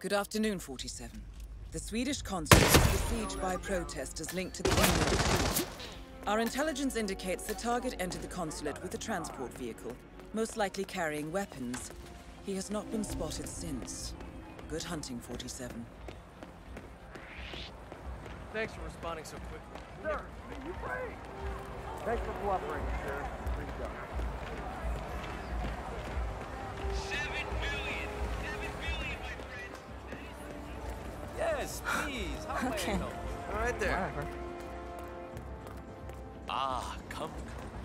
Good afternoon, 47. The Swedish consulate is besieged by protesters linked to the English coup. Our intelligence indicates the target entered the consulate with a transport vehicle, most likely carrying weapons. He has not been spotted since. Good hunting, 47. Thanks for responding so quickly. Sir, you free? Thanks for cooperating, sir. Yes, please. How Okay. Right there. Whatever. Ah, come, come.